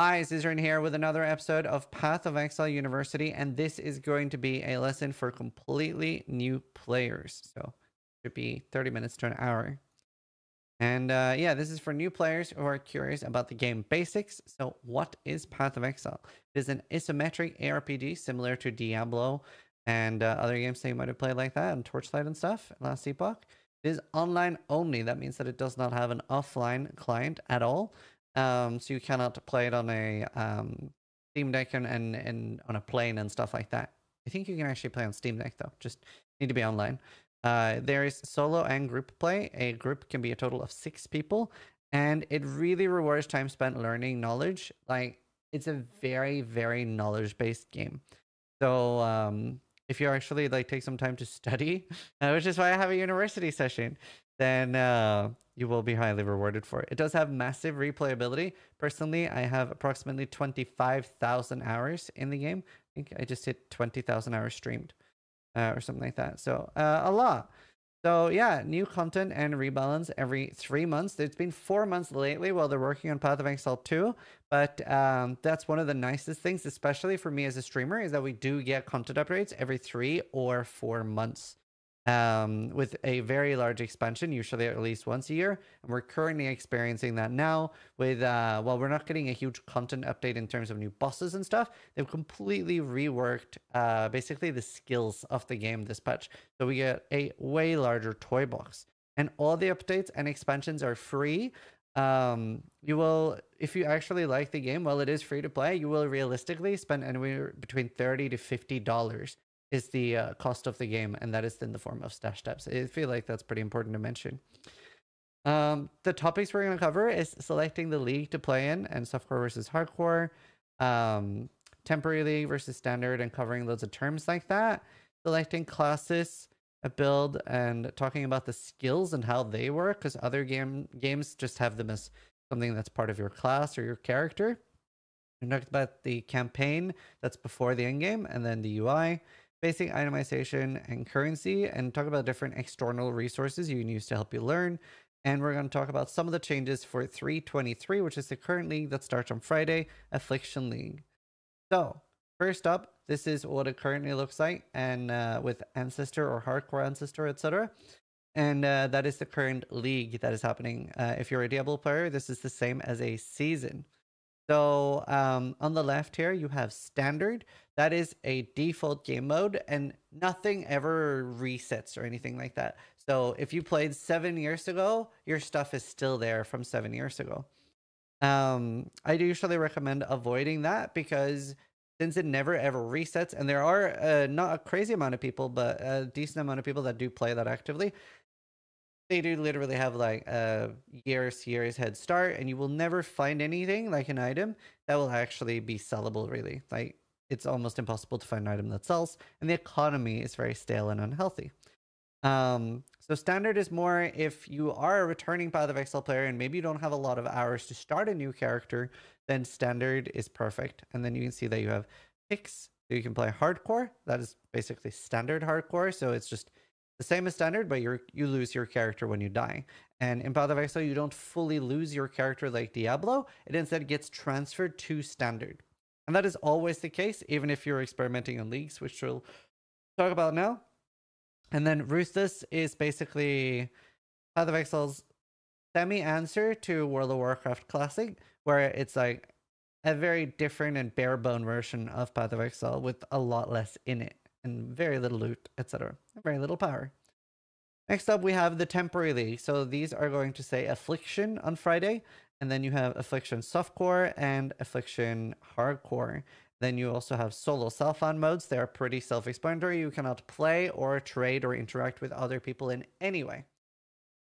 Hi, Zizaran here with another episode of Path of Exile University, and this is going to be a lesson for completely new players. So it should be 30 minutes to an hour. And uh, yeah, this is for new players who are curious about the game basics. So what is Path of Exile? It is an isometric ARPG similar to Diablo and uh, other games that you might have played like that, and Torchlight and stuff, Last Epoch. It is online only. That means that it does not have an offline client at all. Um, so you cannot play it on a um, Steam Deck and, and, and on a plane and stuff like that. I think you can actually play on Steam Deck though. Just need to be online. Uh, there is solo and group play. A group can be a total of six people, and it really rewards time spent learning knowledge. Like it's a very very knowledge based game. So um, if you actually like take some time to study, uh, which is why I have a university session, then uh, you will be highly rewarded for it. It does have massive replayability. Personally, I have approximately 25,000 hours in the game. I think I just hit 20,000 hours streamed uh, or something like that. So uh, a lot. So yeah, new content and rebalance every three months. It's been four months lately while they're working on Path of Exile 2. But um, that's one of the nicest things, especially for me as a streamer, is that we do get content updates every three or four months um, with a very large expansion, usually at least once a year. And we're currently experiencing that now with, uh, well, we're not getting a huge content update in terms of new bosses and stuff. They've completely reworked uh, basically the skills of the game this patch. So we get a way larger toy box. And all the updates and expansions are free. Um, you will, if you actually like the game, well, it is free to play. You will realistically spend anywhere between 30 to $50 is the uh, cost of the game, and that is in the form of stash tabs. I feel like that's pretty important to mention. Um, the topics we're going to cover is selecting the league to play in and softcore versus hardcore, um, temporary league versus standard, and covering loads of terms like that. Selecting classes, a build, and talking about the skills and how they work, because other game games just have them as something that's part of your class or your character. We talked about the campaign that's before the end game, and then the UI basic itemization and currency and talk about different external resources you can use to help you learn. And we're going to talk about some of the changes for 323, which is the current league that starts on Friday, Affliction League. So, first up, this is what it currently looks like, and uh, with Ancestor or Hardcore Ancestor, etc. And uh, that is the current league that is happening. Uh, if you're a Diablo player, this is the same as a season. So um, on the left here, you have standard. That is a default game mode and nothing ever resets or anything like that. So if you played seven years ago, your stuff is still there from seven years ago. Um, I do usually recommend avoiding that because since it never ever resets, and there are uh, not a crazy amount of people, but a decent amount of people that do play that actively, they do literally have like a years years head start and you will never find anything like an item that will actually be sellable really. Like it's almost impossible to find an item that sells and the economy is very stale and unhealthy. Um so standard is more if you are a returning path of exile player and maybe you don't have a lot of hours to start a new character then standard is perfect. And then you can see that you have picks so you can play hardcore. That is basically standard hardcore so it's just the same as standard, but you you lose your character when you die. And in Path of Exile, you don't fully lose your character like Diablo. It instead gets transferred to standard. And that is always the case, even if you're experimenting in leagues, which we'll talk about now. And then Ruthless is basically Path of Exile's semi-answer to World of Warcraft Classic, where it's like a very different and bare bone version of Path of Exile with a lot less in it and very little loot, etc. Very little power. Next up, we have the temporary league. So these are going to say Affliction on Friday, and then you have Affliction Softcore and Affliction Hardcore. Then you also have solo self-found modes. They are pretty self-explanatory. You cannot play or trade or interact with other people in any way.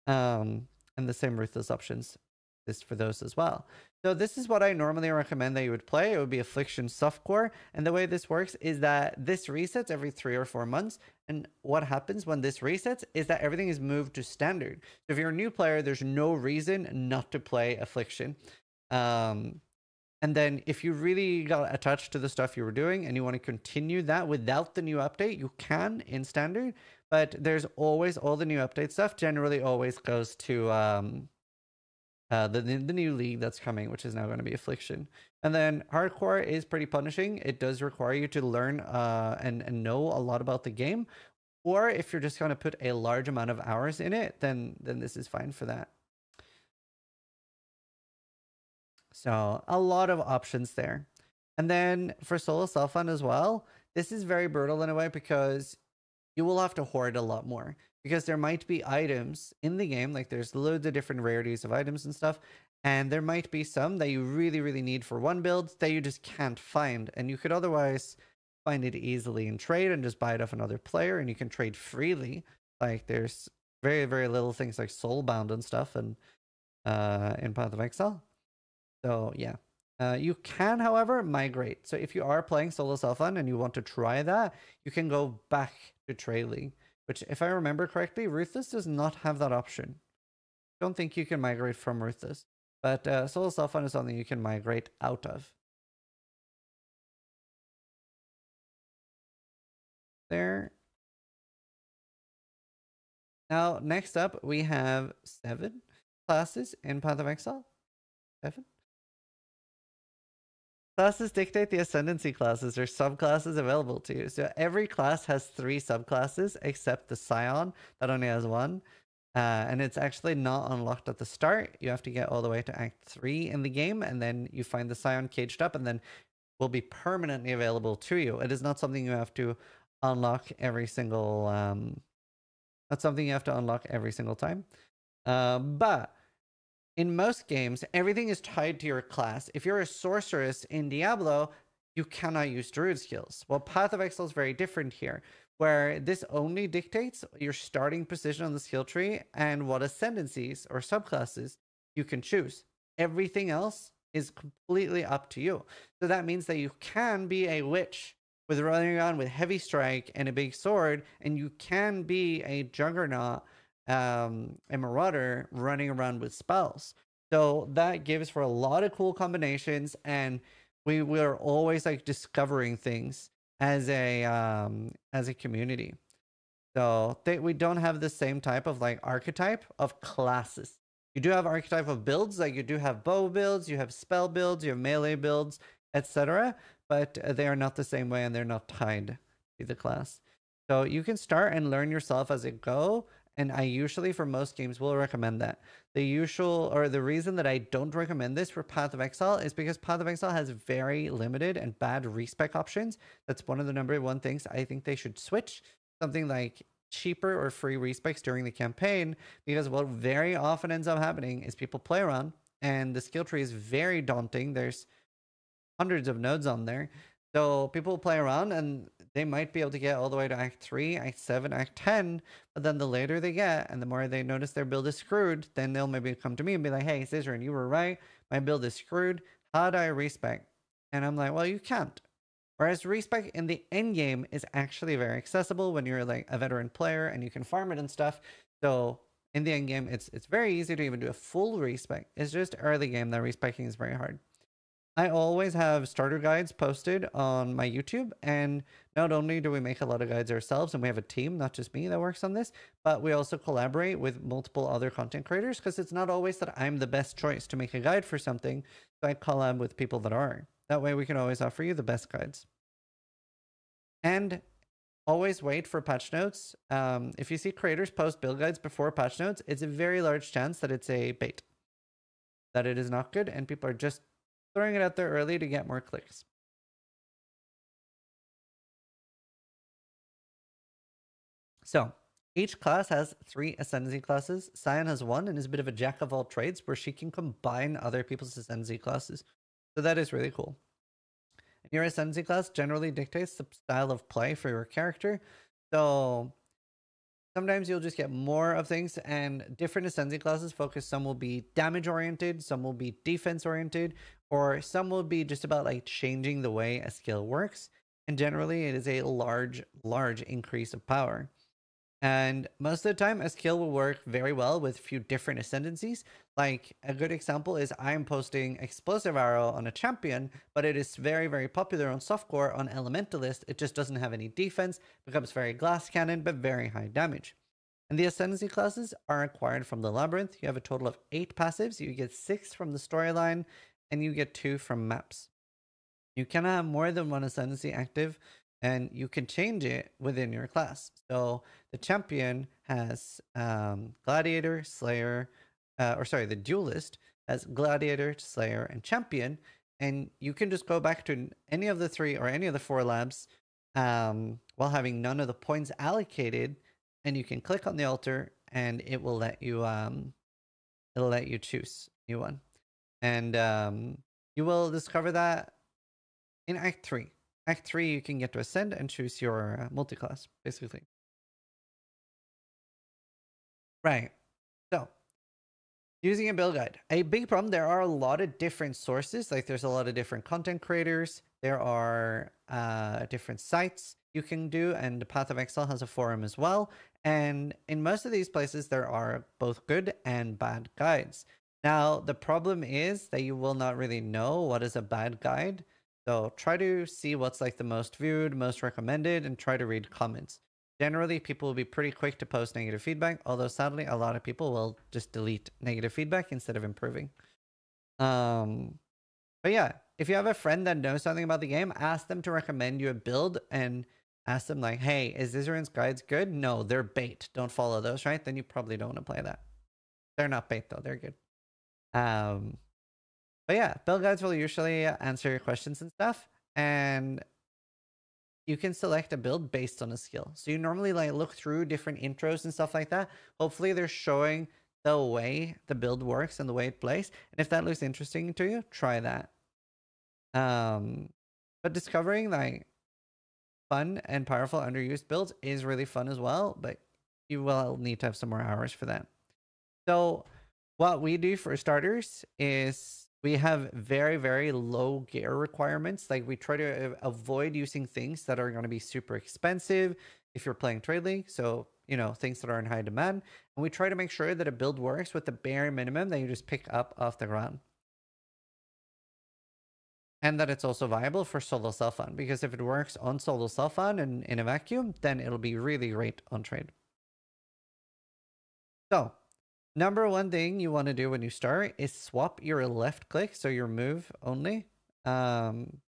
Um, and the same ruthless options this for those as well. So this is what I normally recommend that you would play. It would be Affliction Softcore. And the way this works is that this resets every three or four months. And what happens when this resets is that everything is moved to standard. So if you're a new player, there's no reason not to play Affliction. Um, and then if you really got attached to the stuff you were doing and you want to continue that without the new update, you can in standard. But there's always all the new update stuff generally always goes to um, uh, the the new league that's coming, which is now going to be Affliction. And then hardcore is pretty punishing. It does require you to learn uh, and and know a lot about the game. Or if you're just going to put a large amount of hours in it, then then this is fine for that. So a lot of options there. And then for solo self found as well, this is very brutal in a way because you will have to hoard a lot more because there might be items in the game like there's loads of different rarities of items and stuff and there might be some that you really really need for one build that you just can't find and you could otherwise find it easily in trade and just buy it off another player and you can trade freely like there's very very little things like soulbound and stuff and uh in path of exile so yeah uh, you can, however, migrate. So if you are playing solo self and you want to try that, you can go back to Trade League. Which, if I remember correctly, Ruthless does not have that option. Don't think you can migrate from Ruthless. But uh, Solo self is something you can migrate out of. There. Now, next up, we have seven classes in Path of Exile. Seven? Classes dictate the ascendancy classes or subclasses available to you. So every class has three subclasses except the Scion that only has one. Uh, and it's actually not unlocked at the start. You have to get all the way to Act 3 in the game, and then you find the Scion caged up, and then will be permanently available to you. It is not something you have to unlock every single... Um, not something you have to unlock every single time. Uh, but in most games, everything is tied to your class. If you're a sorceress in Diablo, you cannot use druid skills. Well, Path of Exile is very different here, where this only dictates your starting position on the skill tree and what ascendancies or subclasses you can choose. Everything else is completely up to you. So that means that you can be a witch with running around with heavy strike and a big sword, and you can be a juggernaut um, a marauder running around with spells. So that gives for a lot of cool combinations, and we we're always like discovering things as a um, as a community. So they, we don't have the same type of like archetype of classes. You do have archetype of builds, like you do have bow builds, you have spell builds, you have melee builds, etc. But they are not the same way, and they're not tied to the class. So you can start and learn yourself as it go and I usually, for most games, will recommend that. The usual, or the reason that I don't recommend this for Path of Exile is because Path of Exile has very limited and bad respec options. That's one of the number one things I think they should switch. Something like cheaper or free respecs during the campaign, because what very often ends up happening is people play around and the skill tree is very daunting. There's hundreds of nodes on there. So people play around and they might be able to get all the way to Act 3, Act 7, Act 10, but then the later they get and the more they notice their build is screwed, then they'll maybe come to me and be like, hey, Zizaran, you were right. My build is screwed. How do I respec? And I'm like, well, you can't. Whereas respec in the end game is actually very accessible when you're like a veteran player and you can farm it and stuff. So in the end game, it's it's very easy to even do a full respec. It's just early game that respecing is very hard. I always have starter guides posted on my YouTube, and not only do we make a lot of guides ourselves, and we have a team, not just me, that works on this, but we also collaborate with multiple other content creators because it's not always that I'm the best choice to make a guide for something. So I collab with people that are. That way, we can always offer you the best guides. And always wait for patch notes. Um, if you see creators post build guides before patch notes, it's a very large chance that it's a bait, that it is not good, and people are just throwing it out there early to get more clicks. So each class has three ascendancy classes. Scion has one and is a bit of a jack of all trades where she can combine other people's ascendancy classes. So that is really cool. And your ascendancy class generally dictates the style of play for your character. So sometimes you'll just get more of things and different ascendancy classes focus some will be damage oriented some will be defense oriented or some will be just about like changing the way a skill works and generally it is a large large increase of power and most of the time a skill will work very well with a few different ascendancies like a good example is i'm posting explosive arrow on a champion but it is very very popular on softcore on elementalist it just doesn't have any defense becomes very glass cannon but very high damage And the ascendancy classes are acquired from the labyrinth. You have a total of eight passives. You get six from the storyline, and you get two from maps. You cannot have more than one ascendancy active, and you can change it within your class. So the champion has um, gladiator, slayer, uh, or sorry, the duelist has gladiator, slayer, and champion, and you can just go back to any of the three or any of the four labs um, while having none of the points allocated and you can click on the altar and it will let you um it'll let you choose new one and um you will discover that in act 3 act 3 you can get to ascend and choose your uh, multi-class basically. Right. So using a build guide. A big problem there are a lot of different sources like there's a lot of different content creators there are uh different sites you can do and the path of exile has a forum as well and in most of these places, there are both good and bad guides. Now, the problem is that you will not really know what is a bad guide. So try to see what's like the most viewed, most recommended, and try to read comments. Generally, people will be pretty quick to post negative feedback, although sadly, a lot of people will just delete negative feedback instead of improving. Um, but yeah, if you have a friend that knows something about the game, ask them to recommend you a build and ask them like, hey, is Zizaran's guides good? No, they're bait. Don't follow those, right? Then you probably don't want to play that. They're not bait though. They're good. Um, but yeah, build guides will usually answer your questions and stuff. And you can select a build based on a skill. So you normally like look through different intros and stuff like that. Hopefully they're showing the way the build works and the way it plays. And if that looks interesting to you, try that. Um, but discovering like fun and powerful underused builds is really fun as well, but you will need to have some more hours for that. So what we do for starters is we have very, very low gear requirements. Like we try to avoid using things that are going to be super expensive if you're playing Trade League. So, you know, things that are in high demand. And we try to make sure that a build works with the bare minimum that you just pick up off the ground and that it's also viable for solo self-found. because if it works on solo self-found and in a vacuum, then it'll be really great on trade. So, number one thing you want to do when you start is swap your left click, so your move only. Um,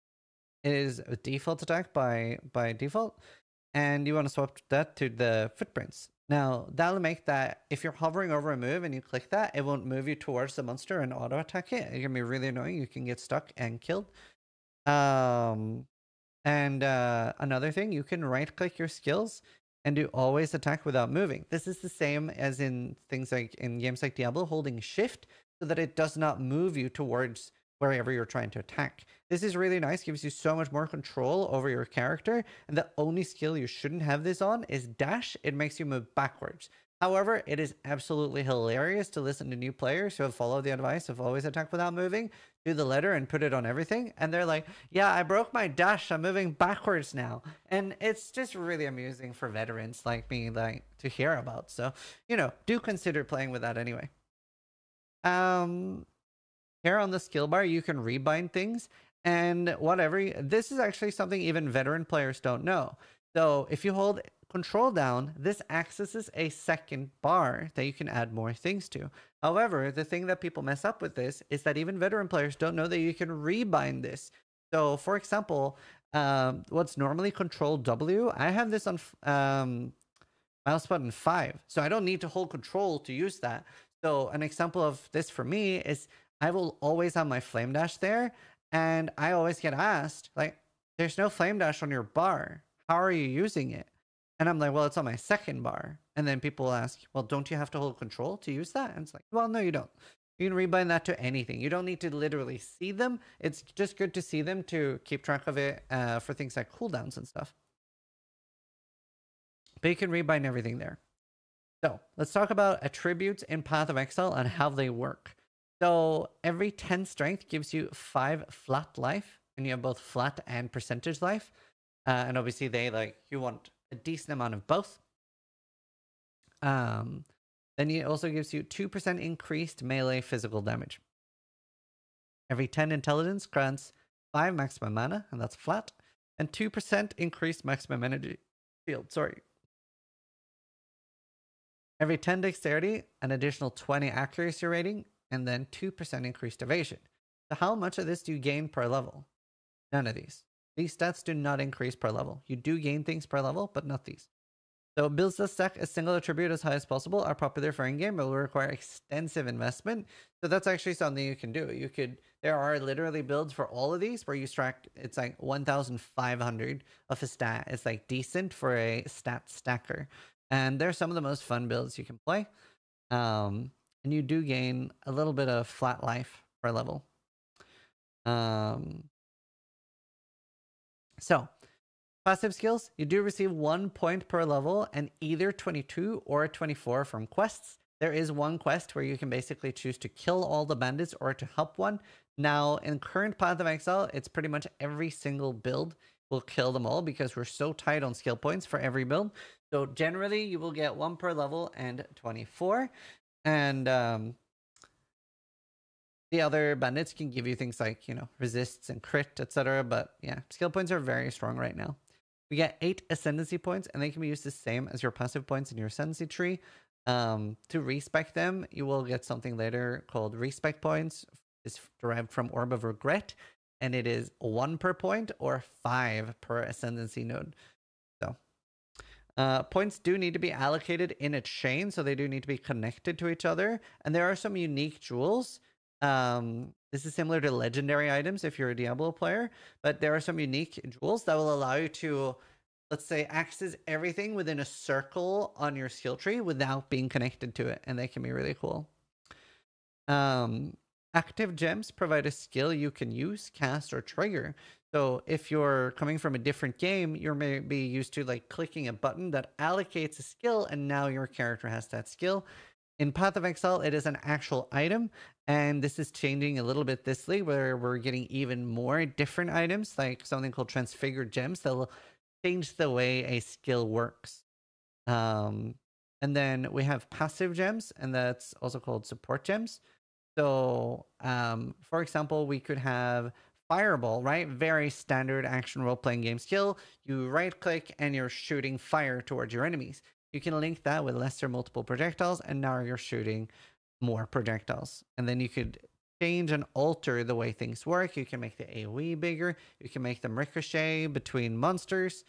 it is a default attack by by default, and you want to swap that to the footprints. Now, that'll make that, if you're hovering over a move and you click that, it won't move you towards the monster and auto attack it. It can be really annoying. You can get stuck and killed. Um, and uh, another thing, you can right click your skills and do always attack without moving. This is the same as in things like in games like Diablo, holding shift so that it does not move you towards wherever you're trying to attack. This is really nice, gives you so much more control over your character. And the only skill you shouldn't have this on is dash. It makes you move backwards. However, it is absolutely hilarious to listen to new players who have followed the advice of always attack without moving, do the letter and put it on everything. And they're like, yeah, I broke my dash. I'm moving backwards now. And it's just really amusing for veterans like me like to hear about. So, you know, do consider playing with that anyway. Um, here on the skill bar, you can rebind things and whatever. This is actually something even veteran players don't know. So if you hold control down, this accesses a second bar that you can add more things to. However, the thing that people mess up with this is that even veteran players don't know that you can rebind this. So for example, um, what's normally control W, I have this on um, mouse button 5. So I don't need to hold control to use that. So an example of this for me is I will always have my flame dash there. And I always get asked, like, there's no flame dash on your bar. How are you using it? And I'm like, well, it's on my second bar. And then people ask, well, don't you have to hold control to use that? And it's like, well, no, you don't. You can rebind that to anything. You don't need to literally see them. It's just good to see them to keep track of it uh, for things like cooldowns and stuff. But you can rebind everything there. So let's talk about attributes in Path of Exile and how they work. So every 10 strength gives you 5 flat life, and you have both flat and percentage life. Uh, and obviously they like, you want a decent amount of both. Um, then it also gives you 2% increased melee physical damage. Every 10 intelligence grants 5 maximum mana, and that's flat, and 2% increased maximum energy shield. Sorry. Every 10 dexterity, an additional 20 accuracy rating, and then 2% increased evasion. So how much of this do you gain per level? None of these. These stats do not increase per level. You do gain things per level, but not these. So builds that stack a single attribute as high as possible are popular for in-game, but will require extensive investment. So that's actually something you can do. You could there are literally builds for all of these where you stack it's like 1500 of a stat. It's like decent for a stat stacker. And they're some of the most fun builds you can play. Um, and you do gain a little bit of flat life per level. Um, so Passive skills, you do receive one point per level and either 22 or 24 from quests. There is one quest where you can basically choose to kill all the bandits or to help one. Now, in current Path of Exile, it's pretty much every single build will kill them all because we're so tight on skill points for every build. So generally, you will get one per level and 24. And um, the other bandits can give you things like, you know, resists and crit, etc. But yeah, skill points are very strong right now. We get eight ascendancy points, and they can be used the same as your passive points in your ascendancy tree. Um, to respec them, you will get something later called respec points. It's derived from Orb of Regret, and it is one per point or five per ascendancy node. So, uh, points do need to be allocated in a chain, so they do need to be connected to each other. And there are some unique jewels um, this is similar to legendary items if you're a Diablo player, but there are some unique jewels that will allow you to, let's say, access everything within a circle on your skill tree without being connected to it, and they can be really cool. Um, active gems provide a skill you can use, cast, or trigger. So if you're coming from a different game, you're maybe used to like clicking a button that allocates a skill, and now your character has that skill. In Path of Exile, it is an actual item, and this is changing a little bit this league where we're getting even more different items, like something called Transfigured Gems that will change the way a skill works. Um, and then we have passive gems, and that's also called support gems. So, um, for example, we could have Fireball, right? Very standard action role playing game skill. You right click and you're shooting fire towards your enemies. You can link that with lesser multiple projectiles, and now you're shooting more projectiles. And then you could change and alter the way things work. You can make the AoE bigger. You can make them ricochet between monsters.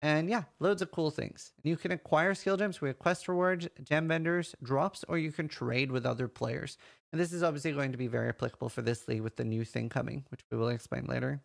And yeah, loads of cool things. You can acquire skill gems with quest rewards, gem vendors, drops, or you can trade with other players. And this is obviously going to be very applicable for this league with the new thing coming, which we will explain later.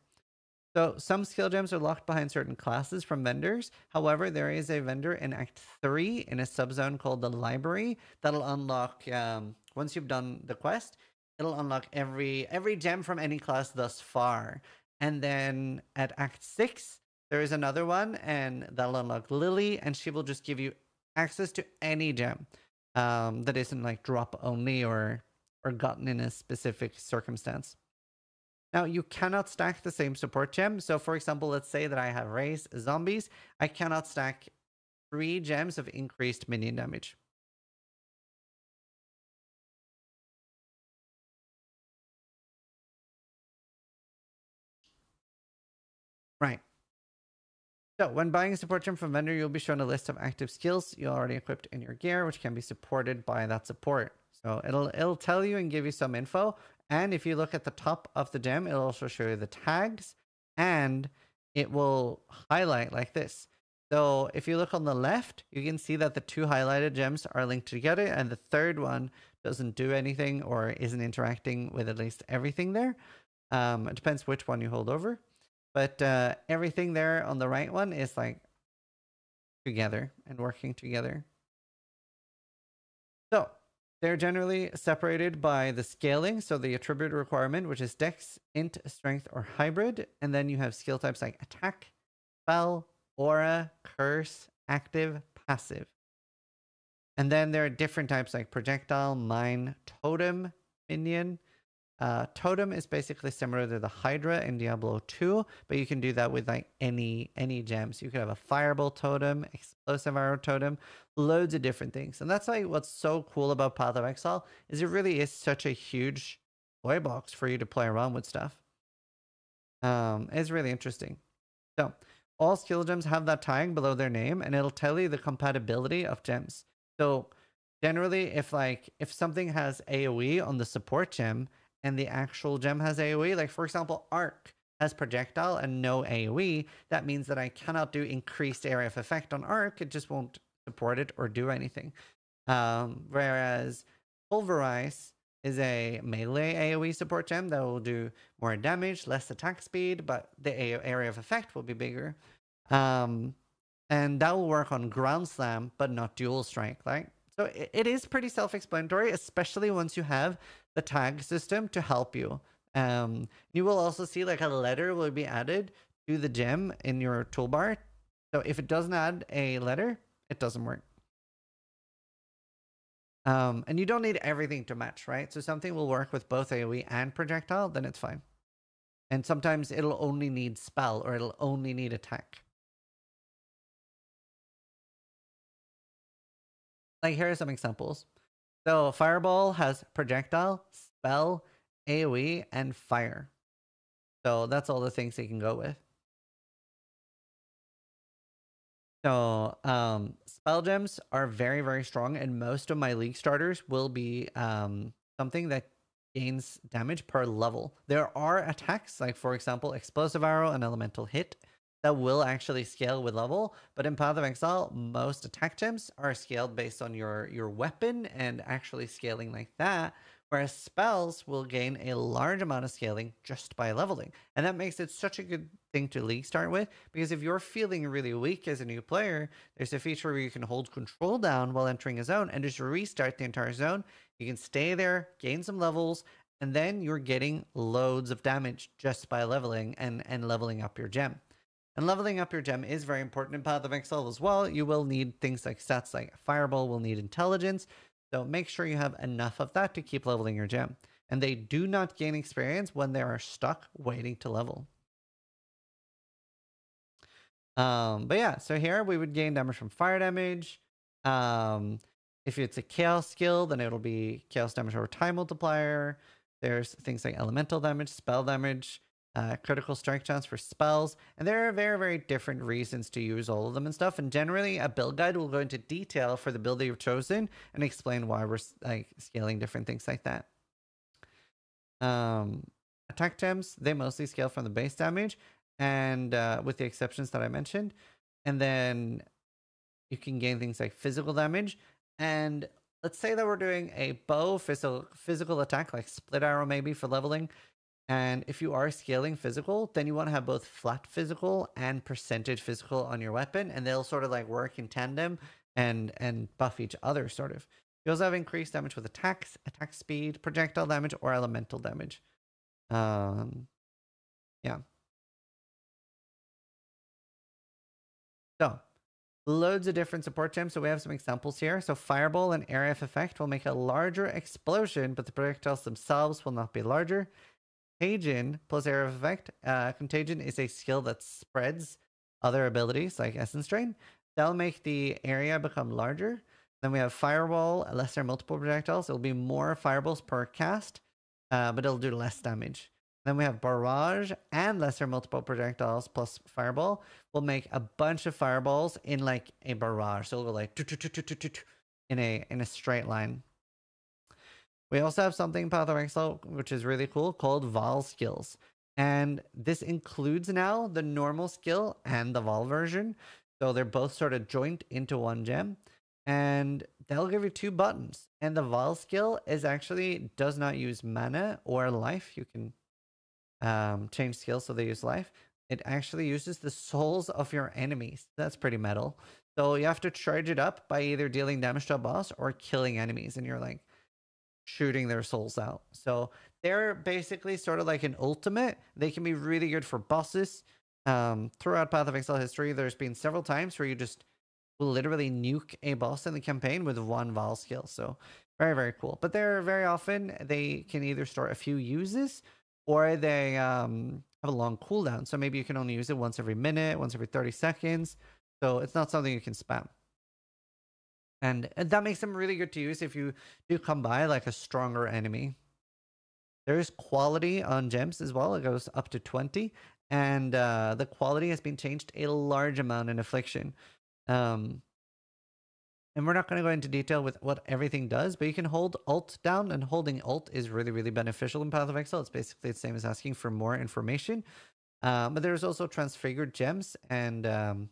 So some skill gems are locked behind certain classes from vendors. However, there is a vendor in Act 3 in a subzone called the Library that'll unlock, um, once you've done the quest, it'll unlock every every gem from any class thus far. And then at Act 6, there is another one and that'll unlock Lilly and she will just give you access to any gem um, that isn't like drop only or or gotten in a specific circumstance. Now, you cannot stack the same support gem. So, for example, let's say that I have raised zombies. I cannot stack three gems of increased minion damage. Right. So when buying a support gem from vendor, you'll be shown a list of active skills you already equipped in your gear, which can be supported by that support. So it'll it'll tell you and give you some info, and if you look at the top of the gem, it'll also show you the tags and it will highlight like this. So if you look on the left, you can see that the two highlighted gems are linked together and the third one doesn't do anything or isn't interacting with at least everything there. Um, it depends which one you hold over. But uh, everything there on the right one is like together and working together. They're generally separated by the scaling, so the attribute requirement, which is dex, int, strength, or hybrid. And then you have skill types like attack, spell, aura, curse, active, passive. And then there are different types like projectile, mine, totem, minion, uh, totem is basically similar to the Hydra in Diablo 2, but you can do that with like any any gems. You could have a Fireball totem, Explosive Arrow totem, loads of different things. And that's like what's so cool about Path of Exile is it really is such a huge toy box for you to play around with stuff. Um, it's really interesting. So all skill gems have that tag below their name, and it'll tell you the compatibility of gems. So generally if like if something has AoE on the support gem and the actual gem has AoE, like for example, arc has projectile and no AoE, that means that I cannot do increased area of effect on arc. It just won't support it or do anything. Um, whereas pulverize is a melee AoE support gem that will do more damage, less attack speed, but the area of effect will be bigger. Um, and that will work on ground slam, but not dual strike. Like so, it, it is pretty self-explanatory, especially once you have the tag system to help you. Um, you will also see like a letter will be added to the gem in your toolbar. So if it doesn't add a letter, it doesn't work. Um, and you don't need everything to match, right? So something will work with both AoE and projectile, then it's fine. And sometimes it'll only need spell or it'll only need attack. Like here are some examples. So Fireball has projectile, spell, AoE, and fire. So that's all the things they can go with. So um, spell gems are very, very strong, and most of my league starters will be um, something that gains damage per level. There are attacks, like for example, explosive arrow and elemental hit, that will actually scale with level. But in Path of Exile, most attack gems are scaled based on your, your weapon and actually scaling like that. Whereas spells will gain a large amount of scaling just by leveling. And that makes it such a good thing to league start with. Because if you're feeling really weak as a new player, there's a feature where you can hold control down while entering a zone and just restart the entire zone. You can stay there, gain some levels, and then you're getting loads of damage just by leveling and, and leveling up your gem. And leveling up your gem is very important in Path of Exile as well. You will need things like stats like Fireball will need intelligence. So make sure you have enough of that to keep leveling your gem. And they do not gain experience when they are stuck waiting to level. Um, but yeah, so here we would gain damage from fire damage. Um, if it's a chaos skill, then it'll be chaos damage over time multiplier. There's things like elemental damage, spell damage, uh, critical strike chance for spells, and there are very, very different reasons to use all of them and stuff. And generally, a build guide will go into detail for the build that you've chosen and explain why we're like scaling different things like that. Um, attack gems they mostly scale from the base damage, and uh, with the exceptions that I mentioned, and then you can gain things like physical damage and let's say that we're doing a bow physical physical attack like split arrow maybe for leveling and if you are scaling physical, then you want to have both flat physical and percentage physical on your weapon, and they'll sort of like work in tandem and and buff each other, sort of. You also have increased damage with attacks, attack speed, projectile damage, or elemental damage. Um, yeah. So, loads of different support gems. So we have some examples here. So Fireball and Area of Effect will make a larger explosion, but the projectiles themselves will not be larger. Contagion plus area of effect. Uh, Contagion is a skill that spreads other abilities like Essence Drain. That'll make the area become larger. Then we have Fireball, lesser multiple projectiles. It'll be more fireballs per cast, uh, but it'll do less damage. Then we have Barrage and lesser multiple projectiles plus Fireball. We'll make a bunch of fireballs in like a barrage. So it'll go like in a in a straight line. We also have something in Path of Exile, which is really cool, called Vaal skills. And this includes now the normal skill and the Vaal version. So they're both sort of joined into one gem. And they'll give you two buttons. And the Vaal skill is actually does not use mana or life. You can um, change skills so they use life. It actually uses the souls of your enemies. That's pretty metal. So you have to charge it up by either dealing damage to a boss or killing enemies. And you're like, shooting their souls out. So they're basically sort of like an ultimate. They can be really good for bosses. Um, throughout Path of Exile history, there's been several times where you just will literally nuke a boss in the campaign with one Vaal skill. So very, very cool. But they're very often, they can either store a few uses or they um, have a long cooldown. So maybe you can only use it once every minute, once every 30 seconds. So it's not something you can spam. And, and that makes them really good to use if you do come by like a stronger enemy. There's quality on gems as well. It goes up to 20. And uh, the quality has been changed a large amount in Affliction. Um, And we're not going to go into detail with what everything does, but you can hold Alt down, and holding Alt is really, really beneficial in Path of Exile. It's basically the same as asking for more information. Um, but there's also transfigured gems and um,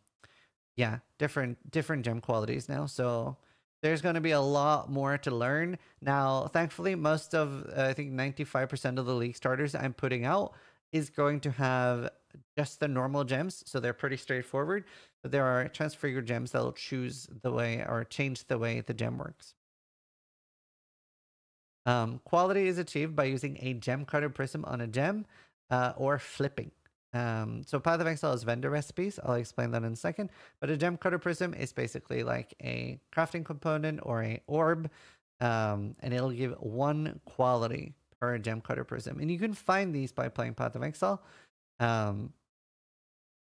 yeah, different different gem qualities now. So there's going to be a lot more to learn. Now, thankfully, most of uh, I think 95% of the league starters I'm putting out is going to have just the normal gems, so they're pretty straightforward. But there are transfigured gems that'll choose the way or change the way the gem works. Um, quality is achieved by using a gem cutter prism on a gem uh, or flipping. Um, so Path of Exile is vendor recipes. I'll explain that in a second. But a gem cutter prism is basically like a crafting component or a orb, um, and it'll give one quality per gem cutter prism. And you can find these by playing Path of Exile. Um,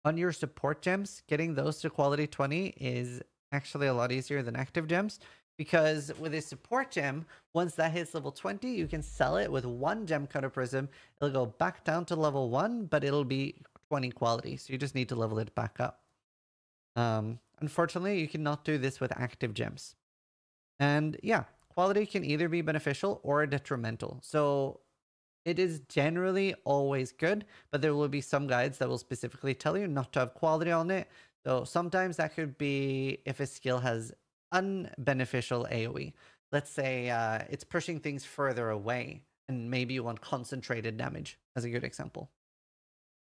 on your support gems, getting those to quality 20 is actually a lot easier than active gems because with a support gem, once that hits level 20, you can sell it with one gem cutter prism. It'll go back down to level 1, but it'll be 20 quality, so you just need to level it back up. Um, unfortunately, you cannot do this with active gems. And yeah, quality can either be beneficial or detrimental. So it is generally always good, but there will be some guides that will specifically tell you not to have quality on it. So sometimes that could be if a skill has unbeneficial AoE. Let's say uh, it's pushing things further away, and maybe you want concentrated damage as a good example.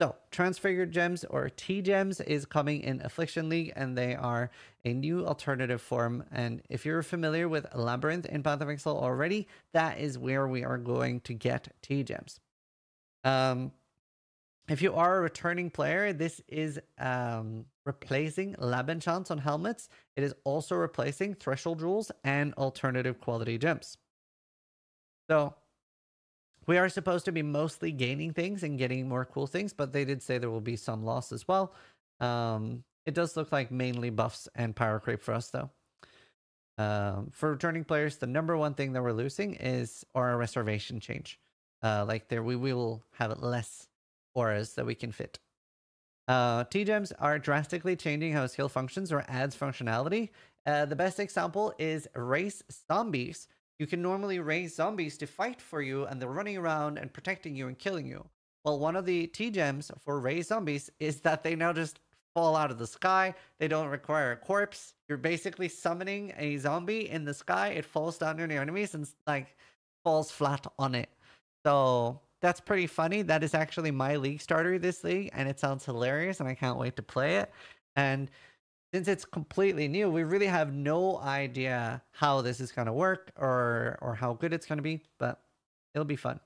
So, Transfigured Gems or T Gems is coming in Affliction League, and they are a new alternative form. And if you're familiar with Labyrinth in Path of Exile already, that is where we are going to get T Gems. Um, if you are a returning player, this is um, replacing lab enchants on helmets. It is also replacing threshold jewels and alternative quality gems. So we are supposed to be mostly gaining things and getting more cool things, but they did say there will be some loss as well. Um, it does look like mainly buffs and power creep for us though. Um, for returning players, the number one thing that we're losing is our reservation change. Uh, like there, we will have less auras that we can fit. Uh, T-gems are drastically changing how a skill functions or adds functionality. Uh, the best example is raise zombies. You can normally raise zombies to fight for you and they're running around and protecting you and killing you. Well, one of the T-gems for raise zombies is that they now just fall out of the sky. They don't require a corpse. You're basically summoning a zombie in the sky. It falls down on your enemies and like falls flat on it. So that's pretty funny. That is actually my league starter this league, and it sounds hilarious, and I can't wait to play it. And since it's completely new, we really have no idea how this is going to work or or how good it's going to be, but it'll be fun.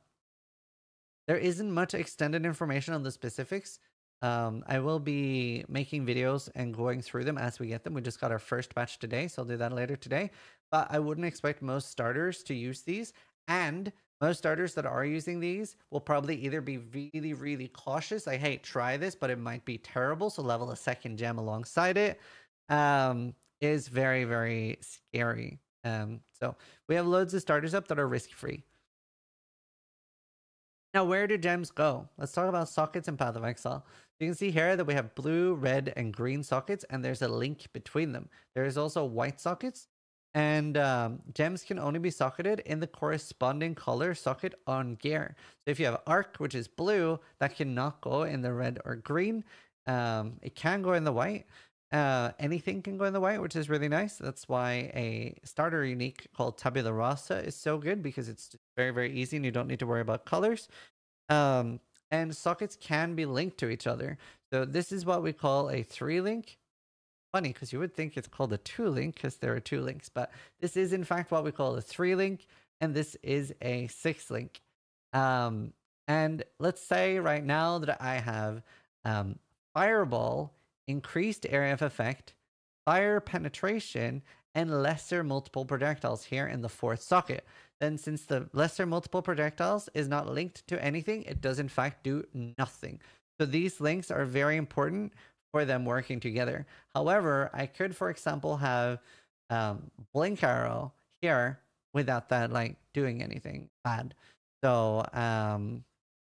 There isn't much extended information on the specifics. Um, I will be making videos and going through them as we get them. We just got our first batch today, so I'll do that later today. But I wouldn't expect most starters to use these. And most starters that are using these will probably either be really, really cautious. Like, hey, try this, but it might be terrible. So level a second gem alongside it um, is very, very scary. Um, so we have loads of starters up that are risk free. Now, where do gems go? Let's talk about sockets in Path of Exile. You can see here that we have blue, red, and green sockets, and there's a link between them. There is also white sockets, and um, gems can only be socketed in the corresponding color socket on gear. So if you have arc, which is blue, that cannot go in the red or green. Um, it can go in the white. Uh, anything can go in the white, which is really nice. That's why a starter unique called Tabula Rasa is so good because it's very, very easy and you don't need to worry about colors. Um, and sockets can be linked to each other. So this is what we call a three link funny because you would think it's called a two link because there are two links, but this is in fact what we call a three link, and this is a six link. Um, and let's say right now that I have um, fireball, increased area of effect, fire penetration, and lesser multiple projectiles here in the fourth socket. Then since the lesser multiple projectiles is not linked to anything, it does in fact do nothing. So these links are very important for them working together. However, I could, for example, have um, Blink Arrow here without that like doing anything bad. So, um,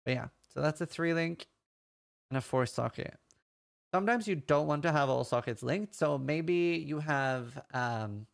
but yeah, so that's a three link and a four socket. Sometimes you don't want to have all sockets linked. So maybe you have um,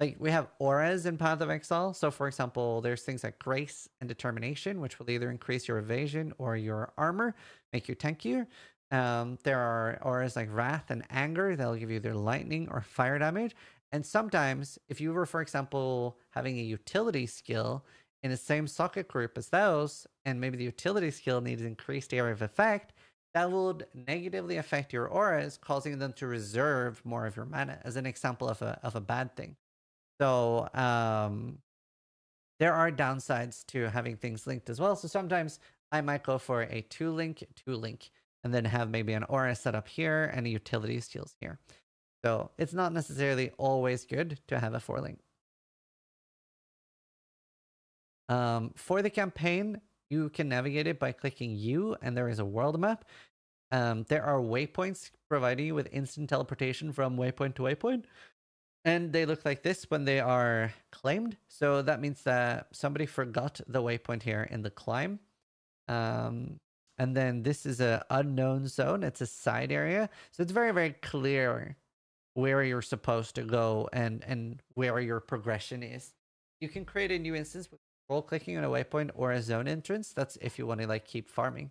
like we have auras in Path of Exile. So, for example, there's things like Grace and Determination, which will either increase your evasion or your armor, make you tankier. Um, there are auras like Wrath and Anger. that'll give you either lightning or fire damage. And sometimes, if you were, for example, having a utility skill in the same socket group as those, and maybe the utility skill needs increased area of effect, that would negatively affect your auras, causing them to reserve more of your mana, as an example of a of a bad thing. So um, there are downsides to having things linked as well. So sometimes I might go for a two link, two link, and then have maybe an aura set up here and a utility skills here. So it's not necessarily always good to have a four link. Um, for the campaign, you can navigate it by clicking U, and there is a world map. Um, there are waypoints providing you with instant teleportation from waypoint to waypoint. And they look like this when they are claimed. So that means that somebody forgot the waypoint here in the climb. Um, and then this is a unknown zone. It's a side area. So it's very, very clear where you're supposed to go and, and where your progression is. You can create a new instance with role clicking on a waypoint or a zone entrance. That's if you want to like keep farming.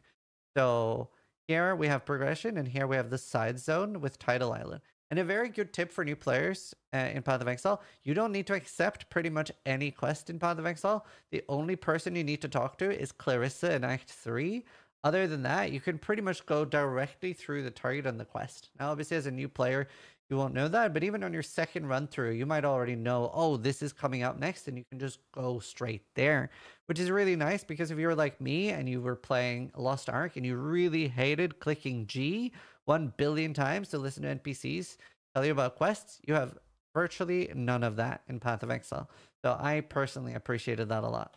So here we have progression and here we have the side zone with Tidal Island. And a very good tip for new players uh, in Path of Exile, you don't need to accept pretty much any quest in Path of Exile. The only person you need to talk to is Clarissa in Act 3. Other than that, you can pretty much go directly through the target on the quest. Now, obviously, as a new player, you won't know that, but even on your second run through, you might already know, oh, this is coming up next, and you can just go straight there, which is really nice because if you were like me and you were playing Lost Ark and you really hated clicking G one billion times to listen to NPCs tell you about quests, you have virtually none of that in Path of Exile. So I personally appreciated that a lot.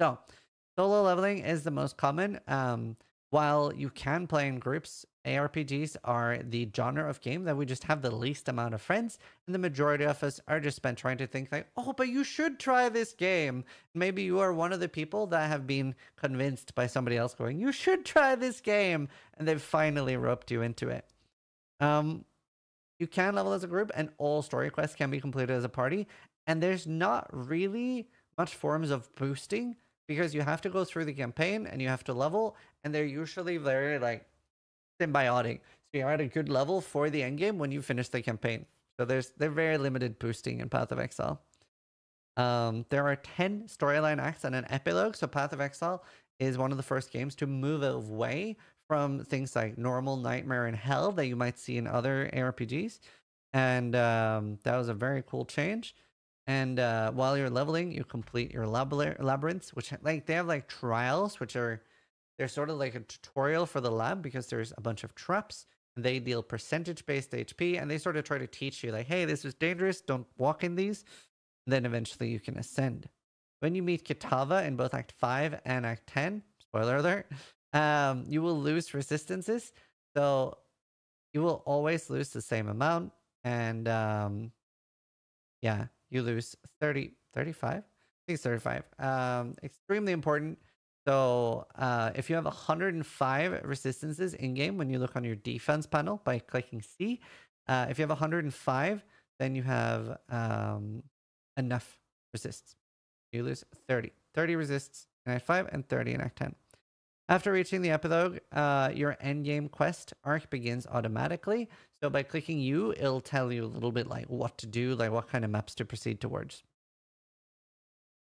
So solo leveling is the most common. Um, while you can play in groups, ARPGs are the genre of game that we just have the least amount of friends, and the majority of us are just spent trying to think like, oh, but you should try this game. Maybe you are one of the people that have been convinced by somebody else going, you should try this game, and they've finally roped you into it. Um, you can level as a group, and all story quests can be completed as a party, and there's not really much forms of boosting because you have to go through the campaign and you have to level, and they're usually very like symbiotic. So you're at a good level for the end game when you finish the campaign. So there's they're very limited boosting in Path of Exile. Um, there are 10 storyline acts and an epilogue. So Path of Exile is one of the first games to move away from things like normal nightmare and hell that you might see in other ARPGs. And um, that was a very cool change. And uh, while you're leveling, you complete your labyrinths, which like they have like trials, which are they're sort of like a tutorial for the lab because there's a bunch of traps and they deal percentage based HP and they sort of try to teach you like, hey, this is dangerous, don't walk in these. And then eventually you can ascend. When you meet Kitava in both Act 5 and Act 10, spoiler alert, um, you will lose resistances. So you will always lose the same amount. And um, yeah, you lose 30, 35? I think it's 35. Um, extremely important. So uh, if you have 105 resistances in game when you look on your defense panel by clicking C, uh, if you have 105, then you have um, enough resists. You lose 30. 30 resists in Act 5 and 30 in Act 10. After reaching the epilogue, uh, your endgame quest arc begins automatically. So by clicking you, it'll tell you a little bit like what to do, like what kind of maps to proceed towards.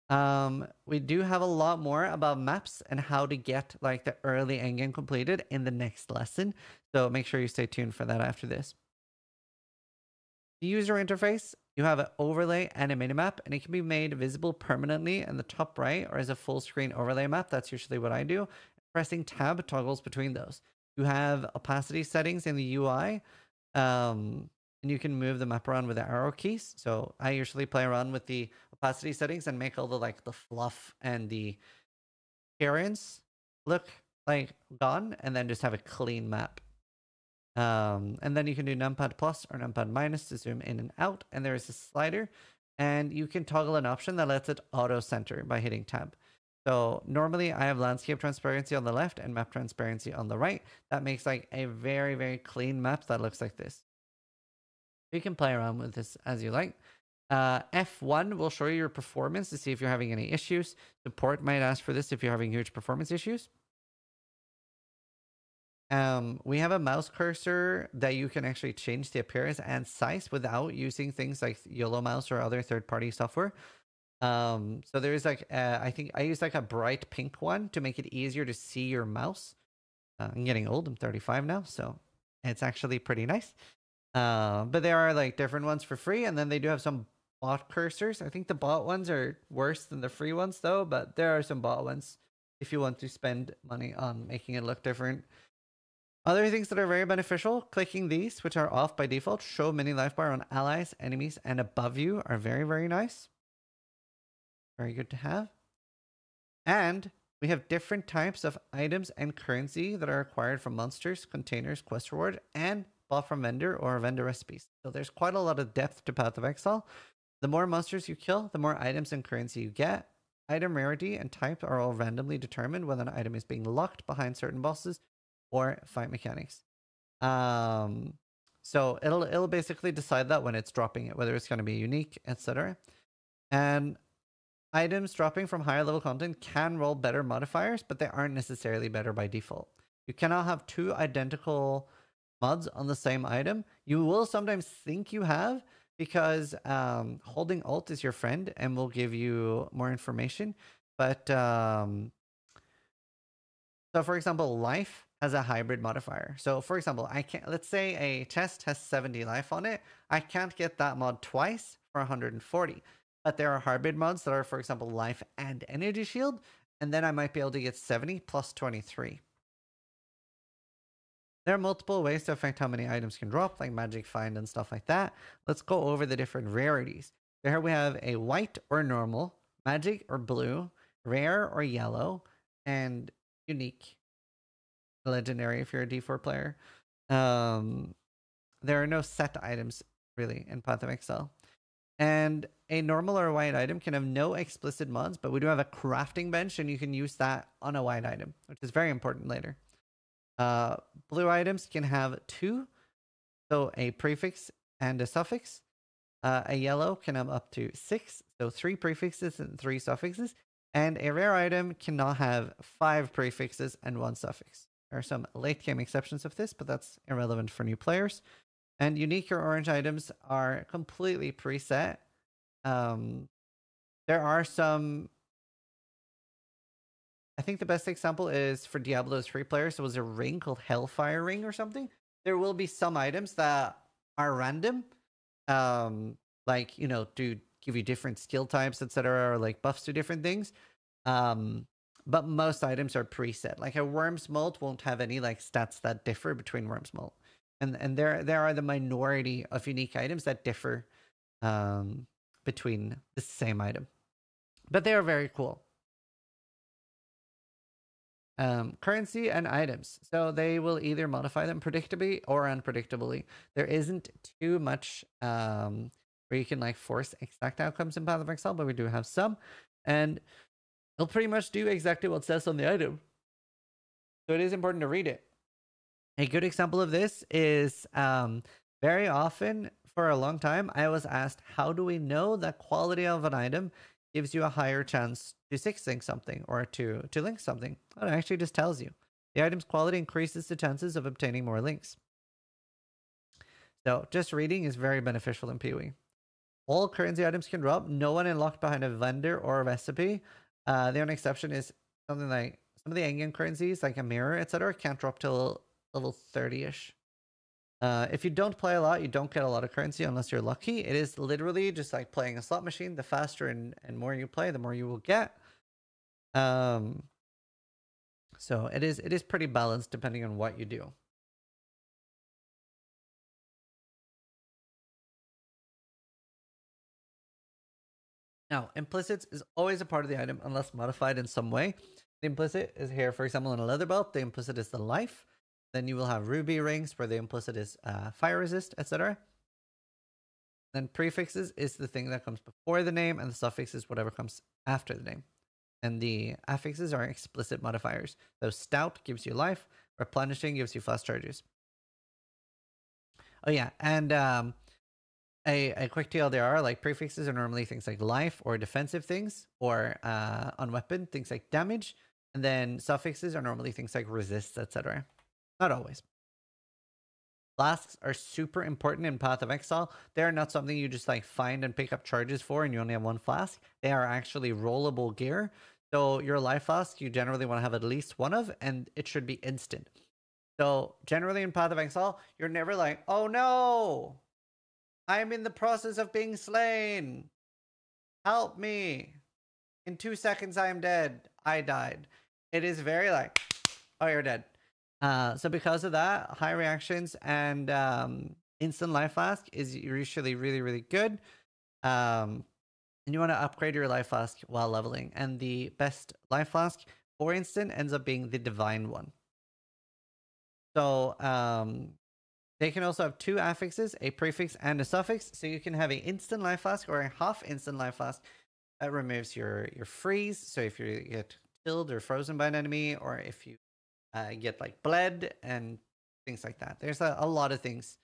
Um, we do have a lot more about maps and how to get like the early endgame completed in the next lesson. So make sure you stay tuned for that after this. The user interface, you have an overlay and a minimap, and it can be made visible permanently in the top right or as a full screen overlay map. That's usually what I do. Pressing tab toggles between those. You have opacity settings in the UI, um, and you can move the map around with the arrow keys. So I usually play around with the opacity settings and make all the like the fluff and the appearance look like gone, and then just have a clean map. Um, and then you can do numpad plus or numpad minus to zoom in and out. And there is a slider, and you can toggle an option that lets it auto center by hitting tab. So normally I have landscape transparency on the left and map transparency on the right. That makes like a very, very clean map that looks like this. You can play around with this as you like. Uh, F1 will show you your performance to see if you're having any issues. Support might ask for this if you're having huge performance issues. Um, we have a mouse cursor that you can actually change the appearance and size without using things like YOLO Mouse or other third-party software. Um, so there's like, uh, I think I use like a bright pink one to make it easier to see your mouse. Uh, I'm getting old. I'm 35 now, so it's actually pretty nice. Uh, but there are like different ones for free, and then they do have some bot cursors. I think the bot ones are worse than the free ones though, but there are some bot ones if you want to spend money on making it look different. Other things that are very beneficial, clicking these, which are off by default, show mini life bar on allies, enemies, and above you are very, very nice. Very good to have. And we have different types of items and currency that are acquired from monsters, containers, quest reward, and bought from vendor or vendor recipes. So there's quite a lot of depth to Path of Exile. The more monsters you kill, the more items and currency you get. Item rarity and type are all randomly determined whether an item is being locked behind certain bosses or fight mechanics. Um, so it'll it'll basically decide that when it's dropping it, whether it's going to be unique, etc. And items dropping from higher level content can roll better modifiers, but they aren't necessarily better by default. You cannot have two identical mods on the same item. You will sometimes think you have because um, holding alt is your friend and will give you more information. But um, so, for example, life has a hybrid modifier. So, for example, I can't. Let's say a test has 70 life on it. I can't get that mod twice for 140. But there are hybrid mods that are, for example, life and energy shield, and then I might be able to get 70 plus 23. There are multiple ways to affect how many items can drop, like magic find and stuff like that. Let's go over the different rarities. Here we have a white or normal, magic or blue, rare or yellow, and unique. Legendary if you're a D4 player. Um, there are no set items really in Path of Exile. And a normal or a white item can have no explicit mods, but we do have a crafting bench and you can use that on a white item, which is very important later. Uh, blue items can have two, so a prefix and a suffix. Uh, a yellow can have up to six, so three prefixes and three suffixes. And a rare item cannot have five prefixes and one suffix. There are some late game exceptions of this, but that's irrelevant for new players. And unique or orange items are completely preset. Um, there are some I think the best example is for Diablo 3 players. There was a ring called Hellfire Ring or something. There will be some items that are random, um, like you know, to give you different skill types, etc., or like buffs to different things. Um, but most items are preset. Like a Wurm's Molt won't have any like stats that differ between Wurm's Molt, and and there there are the minority of unique items that differ um, between the same item, but they are very cool um, currency and items. So they will either modify them predictably or unpredictably. There isn't too much um, where you can like force exact outcomes in Path of Exile, but we do have some. And it'll pretty much do exactly what says on the item. So it is important to read it. A good example of this is um, very often for a long time, I was asked, how do we know that quality of an item gives you a higher chance to six link something or to, to link something. It actually just tells you. The item's quality increases the chances of obtaining more links. So just reading is very beneficial in PoE. All currency items can drop. No one unlocked behind a vendor or a recipe. Uh, the only exception is something like some of the endgame currencies, like a mirror, etc., can't drop till level 30-ish. Uh, if you don't play a lot, you don't get a lot of currency unless you're lucky. It is literally just like playing a slot machine. The faster and, and more you play, the more you will get. Um, so it is it is pretty balanced depending on what you do. Now, implicits is always a part of the item unless modified in some way. The implicit is here, for example, in a leather belt. The implicit is the life. Then you will have ruby rings where the implicit is uh, fire resist, etc. Then prefixes is the thing that comes before the name, and the suffix is whatever comes after the name. And the affixes are explicit modifiers. So stout gives you life, replenishing gives you fast charges. Oh yeah, and um, a, a quick TLDR, like prefixes are normally things like life or defensive things, or uh, on weapon, things like damage. And then suffixes are normally things like resists, etc. Not always. Flasks are super important in Path of Exile. They are not something you just like find and pick up charges for and you only have one flask. They are actually rollable gear. So your life flask, you generally want to have at least one of, and it should be instant. So generally in Path of Exile, you're never like, oh no, I'm in the process of being slain. Help me. In two seconds, I am dead. I died. It is very like, oh, you're dead. Uh, so because of that, high reactions and um, instant life flask is usually really, really good. Um, and you want to upgrade your life flask while leveling. And the best life flask for instant ends up being the divine one. So um, they can also have two affixes, a prefix and a suffix. So you can have an instant life flask or a half instant life flask that removes your your freeze. So if you get killed or frozen by an enemy, or if you uh, get like bled and things like that. There's a, a lot of things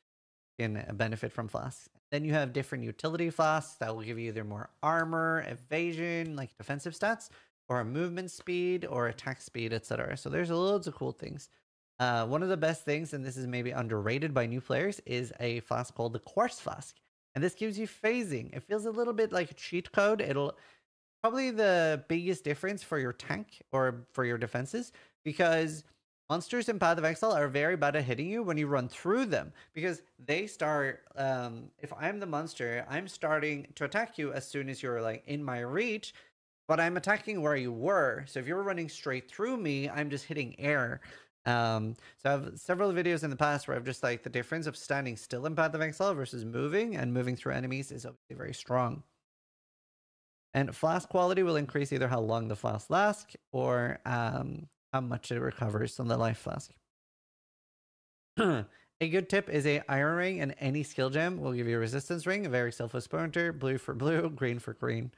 can benefit from flasks. Then you have different utility flasks that will give you either more armor, evasion, like defensive stats, or a movement speed or attack speed, etc. So there's loads of cool things. Uh, one of the best things, and this is maybe underrated by new players, is a flask called the Quartz Flask. And this gives you phasing. It feels a little bit like a cheat code. It'll probably the biggest difference for your tank or for your defenses because monsters in Path of Exile are very bad at hitting you when you run through them because they start. Um, if I'm the monster, I'm starting to attack you as soon as you're like in my reach, but I'm attacking where you were. So if you're running straight through me, I'm just hitting air. Um, so I have several videos in the past where I've just like the difference of standing still in Path of Exile versus moving, and moving through enemies is obviously very strong. And flask quality will increase either how long the flask lasts or um, how much it recovers from the life flask. a good tip is a iron ring and any skill gem will give you a resistance ring, a very self-explanatory, blue for blue, green for green,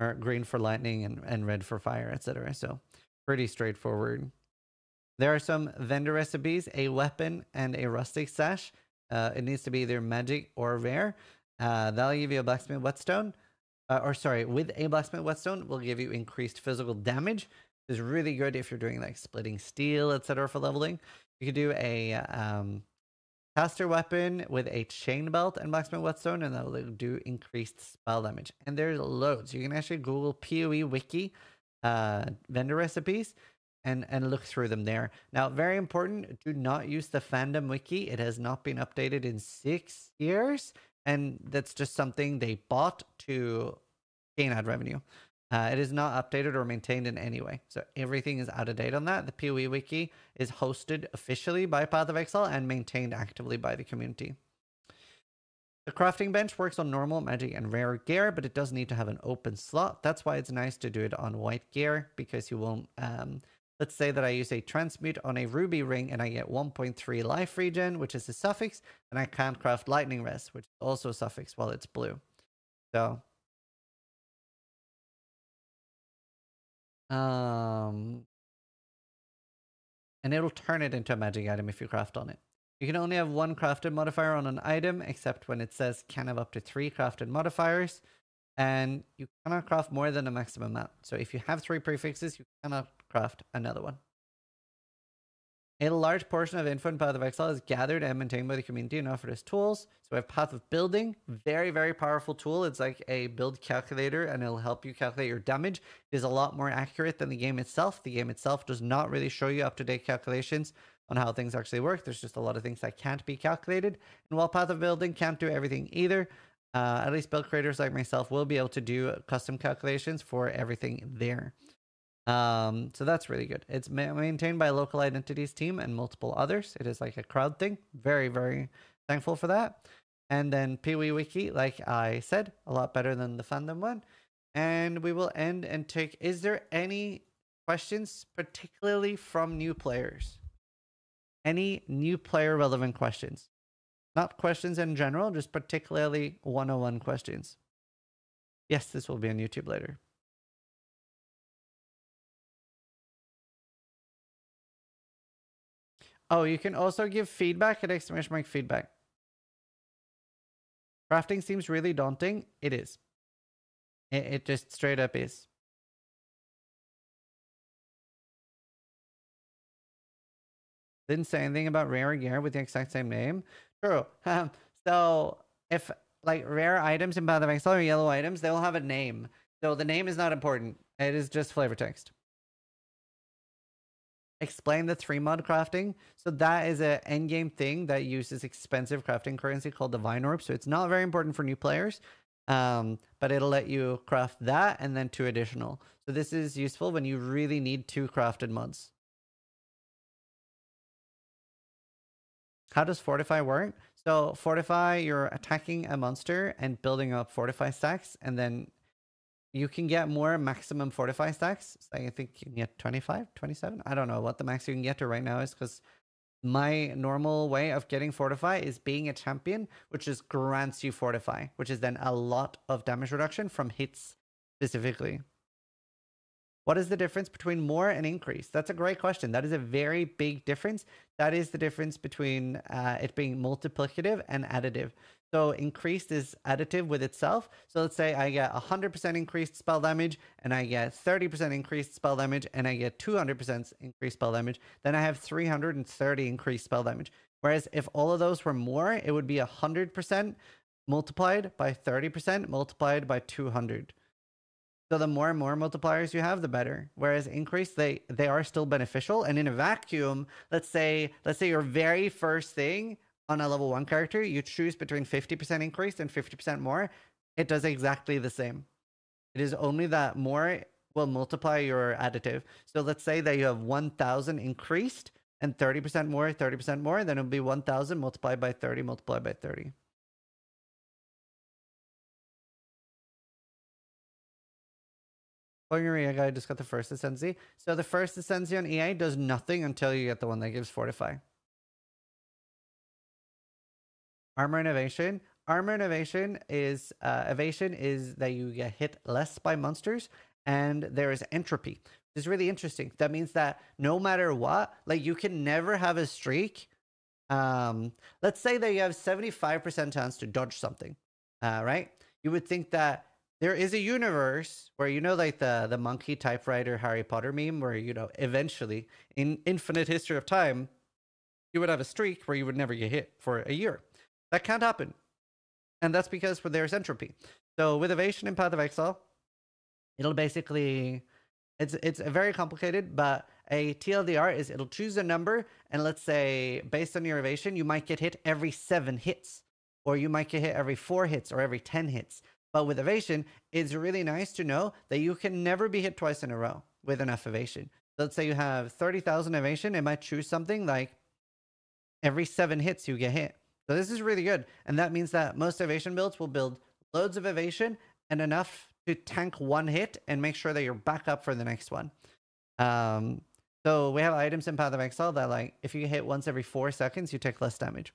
or green for lightning and, and red for fire, etc. So pretty straightforward. There are some vendor recipes, a weapon and a rustic sash. Uh, it needs to be either magic or rare. Uh, that'll give you a blacksmith whetstone. Uh, or sorry, with a blacksmith whetstone will give you increased physical damage. Is really good if you're doing like splitting steel, etc. for leveling. You could do a um, caster weapon with a chain belt and blacksmith whetstone, and that will do increased spell damage. And there's loads. You can actually Google PoE wiki uh, vendor recipes and and look through them there. Now, very important, do not use the fandom wiki. It has not been updated in six years, and that's just something they bought to gain ad revenue. Uh, it is not updated or maintained in any way. So everything is out of date on that. The PoE wiki is hosted officially by Path of Exile and maintained actively by the community. The crafting bench works on normal, magic, and rare gear, but it does need to have an open slot. That's why it's nice to do it on white gear because you won't um, Let's say that I use a transmute on a ruby ring and I get 1.3 life regen, which is a suffix, and I can't craft lightning rest, which is also a suffix while it's blue. So um and it'll turn it into a magic item if you craft on it. You can only have one crafted modifier on an item, except when it says can have up to three crafted modifiers, and you cannot craft more than a maximum amount. So if you have three prefixes, you cannot craft another one. A large portion of info in Path of Exile is gathered and maintained by the community and offered as tools. So we have Path of Building, very, very powerful tool. It's like a build calculator and it'll help you calculate your damage. It is a lot more accurate than the game itself. The game itself does not really show you up-to-date calculations on how things actually work. There's just a lot of things that can't be calculated. And while Path of Building can't do everything either, uh, at least build creators like myself will be able to do custom calculations for everything there. Um, so that's really good. It's ma- maintained by a LocalIdentity's team and multiple others. It is like a crowd thing. Very, very thankful for that. And then PoE Wiki, like I said, a lot better than the fandom one. And we will end and take. Is there any questions, particularly from new players? Any new player relevant questions? Not questions in general, just particularly 101 questions. Yes, this will be on YouTube later. Oh, you can also give feedback at exclamation mark feedback. Crafting seems really daunting. It is. It, it just straight up is. Didn't say anything about rare gear with the exact same name. True. So if like rare items in Path of Exile or yellow items, they will have a name. So the name is not important. It is just flavor text. Explain the three mod crafting. So that is an end game thing that uses expensive crafting currency called the Divine Orb. So it's not very important for new players, um, but it'll let you craft that and then two additional. So this is useful when you really need two crafted mods. How does Fortify work? So Fortify, you're attacking a monster and building up Fortify stacks, and then you can get more maximum Fortify stacks. So I think you can get 25, 27. I don't know what the max you can get to right now is because my normal way of getting Fortify is being a champion, which just grants you Fortify, which is then a lot of damage reduction from hits specifically. What is the difference between more and increase? That's a great question. That is a very big difference. That is the difference between uh, it being multiplicative and additive. So increased is additive with itself. So let's say I get 100% increased spell damage and I get 30% increased spell damage and I get 200% increased spell damage. Then I have 330 increased spell damage. Whereas if all of those were more, it would be 100% multiplied by 30% multiplied by 200. So the more and more multipliers you have, the better. Whereas increase, they they are still beneficial. And in a vacuum, let's say let's say your very first thing on a level one character, you choose between 50% increase and 50% more. It does exactly the same. It is only that more will multiply your additive. So let's say that you have 1,000 increased and 30% more, 30% more, then it'll be 1,000 multiplied by 30 multiplied by 30. Bulgaria guy just got the first Ascendancy. So the first Ascendancy on EA does nothing until you get the one that gives Fortify. Armor and Evasion. Armor and Evasion is uh, evasion is that you get hit less by monsters, and there is entropy. It's really interesting. That means that no matter what, like you can never have a streak. Um, let's say that you have 75% chance to dodge something, uh, right? You would think that there is a universe where you know like the the monkey typewriter harry potter meme where you know eventually in infinite history of time you would have a streak where you would never get hit for a year that can't happen and that's because for there's entropy so with evasion in path of exile it'll basically it's it's very complicated but a tldr is it'll choose a number and let's say based on your evasion you might get hit every seven hits or you might get hit every four hits or every 10 hits but with evasion, it's really nice to know that you can never be hit twice in a row with enough evasion. Let's say you have 30,000 evasion, it might choose something like every seven hits you get hit. So this is really good. And that means that most evasion builds will build loads of evasion and enough to tank one hit and make sure that you're back up for the next one. Um, so we have items in Path of Exile that like if you hit once every four seconds, you take less damage.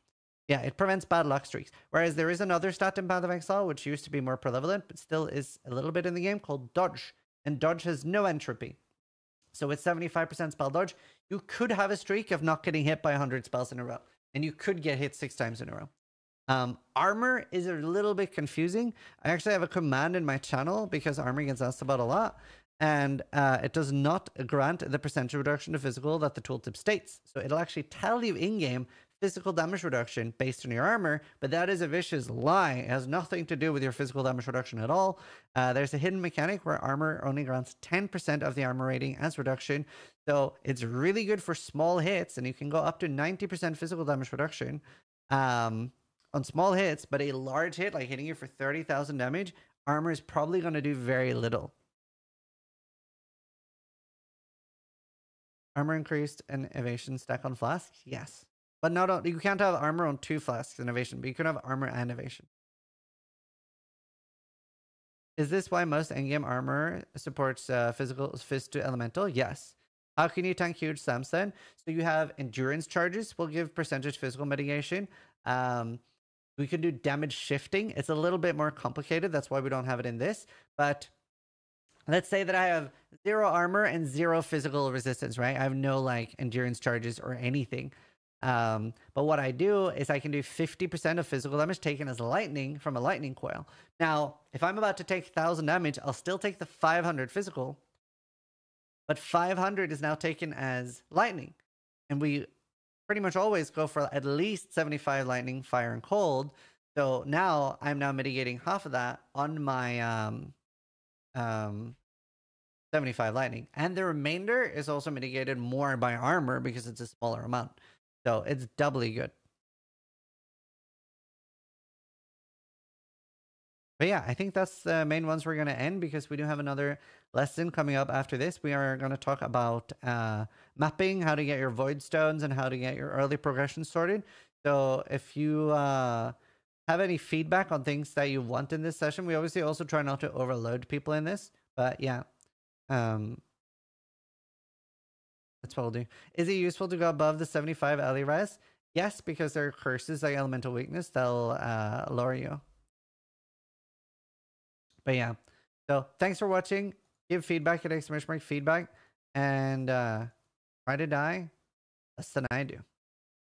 Yeah, it prevents bad luck streaks. Whereas there is another stat in Path of Exile, which used to be more prevalent, but still is a little bit in the game, called Dodge. And Dodge has no entropy. So with 75% spell dodge, you could have a streak of not getting hit by 100 spells in a row. And you could get hit six times in a row. Um, armor is a little bit confusing. I actually have a command in my channel because armor gets asked about a lot. And uh, it does not grant the percentage reduction to physical that the tooltip states. So it'll actually tell you in game physical damage reduction based on your armor, but that is a vicious lie. It has nothing to do with your physical damage reduction at all. Uh, there's a hidden mechanic where armor only grants 10% of the armor rating as reduction. So it's really good for small hits, and you can go up to 90% physical damage reduction um, on small hits, but a large hit, like hitting you for 30,000 damage, armor is probably going to do very little. Armor increased and evasion stack on flask? Yes. But not you can't have armor on two flasks innovation, but you can have armor and evasion. Is this why most endgame armor supports uh, physical fist to elemental? Yes. How can you tank huge Samson? So you have endurance charges We'll give percentage physical mitigation. Um, we can do damage shifting. It's a little bit more complicated. That's why we don't have it in this. But let's say that I have zero armor and zero physical resistance, right? I have no like endurance charges or anything. Um, but what I do is I can do 50% of physical damage taken as lightning from a lightning coil. Now, if I'm about to take 1000 damage, I'll still take the 500 physical, but 500 is now taken as lightning. And we pretty much always go for at least 75 lightning, fire, and cold. So now I'm now mitigating half of that on my um, um, 75 lightning. And the remainder is also mitigated more by armor because it's a smaller amount. So it's doubly good. But yeah, I think that's the main ones we're going to end because we do have another lesson coming up after this. We are going to talk about uh, mapping, how to get your void stones, and how to get your early progression sorted. So if you uh, have any feedback on things that you want in this session, we obviously also try not to overload people in this. But yeah, um, that's what we'll do. Is it useful to go above the 75 LE res? Yes, because there are curses like elemental weakness that'll uh, lower you. But yeah, so thanks for watching. Give feedback at exclamation mark feedback and uh, try to die less than I do.